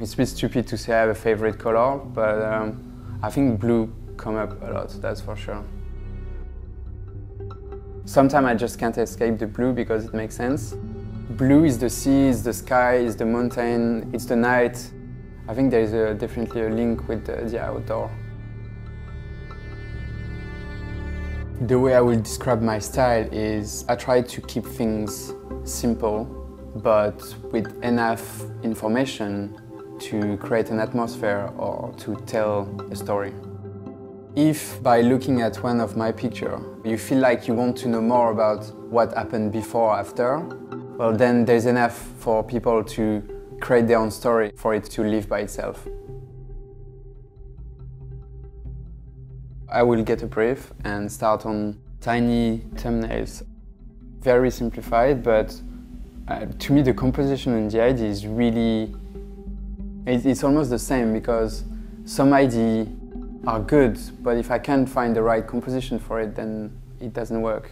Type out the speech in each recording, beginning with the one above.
It's a bit stupid to say I have a favorite color, but um, I think blue come up a lot, that's for sure. Sometimes I just can't escape the blue because it makes sense. Blue is the sea, is the sky, is the mountain, it's the night. I think there is a, definitely a link with the, the outdoor. The way I will describe my style is I try to keep things simple, but with enough information to create an atmosphere or to tell a story. If by looking at one of my pictures, you feel like you want to know more about what happened before or after, well then there's enough for people to create their own story for it to live by itself. I will get a brief and start on tiny thumbnails. Very simplified, but uh, to me the composition and the idea is really, it's almost the same because some ideas are good, but if I can't find the right composition for it, then it doesn't work.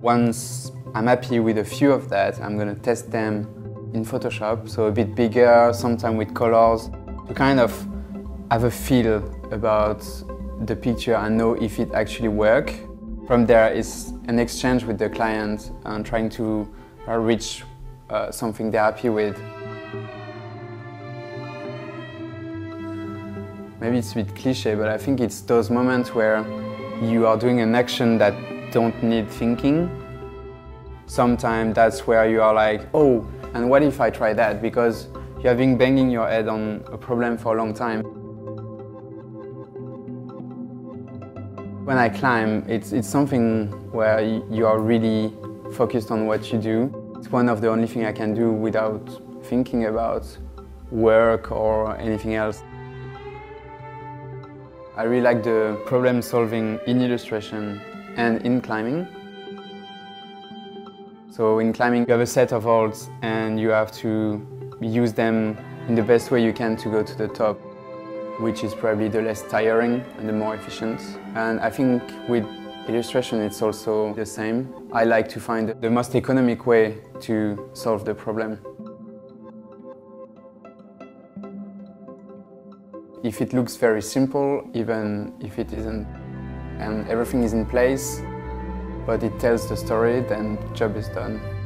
Once I'm happy with a few of that, I'm gonna test them in Photoshop, so a bit bigger, sometimes with colors, to kind of have a feel about the picture and know if it actually works. From there is an exchange with the client and trying to reach uh, something they're happy with. Maybe it's a bit cliche, but I think it's those moments where you are doing an action that don't need thinking. Sometimes that's where you are like, oh, and what if I try that? Because you have been banging your head on a problem for a long time. When I climb, it's, it's something where you are really focused on what you do. It's one of the only things I can do without thinking about work or anything else. I really like the problem solving in illustration and in climbing. So in climbing you have a set of holds and you have to use them in the best way you can to go to the top, which is probably the less tiring and the more efficient. And I think with illustration it's also the same. I like to find the most economic way to solve the problem. If it looks very simple, even if it isn't, and everything is in place, but it tells the story, then the job is done.